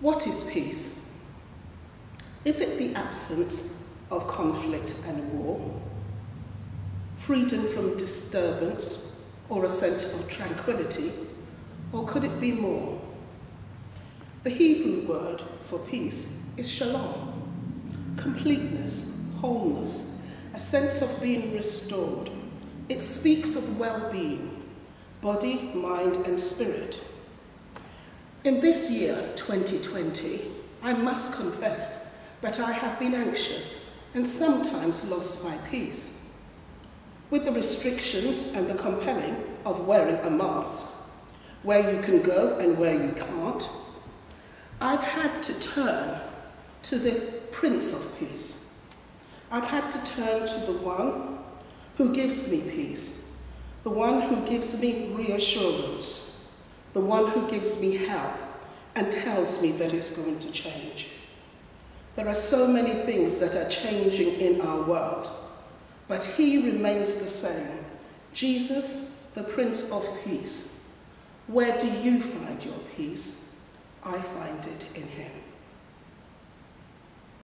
What is peace? Is it the absence of conflict and war? Freedom from disturbance or a sense of tranquility? Or could it be more? The Hebrew word for peace is shalom, completeness, wholeness, a sense of being restored. It speaks of well being, body, mind, and spirit. In this year, 2020, I must confess that I have been anxious and sometimes lost my peace. With the restrictions and the compelling of wearing a mask, where you can go and where you can't, I've had to turn to the Prince of Peace. I've had to turn to the one who gives me peace, the one who gives me reassurance, the one who gives me help and tells me that it's going to change. There are so many things that are changing in our world, but he remains the same. Jesus, the Prince of Peace. Where do you find your peace? I find it in him.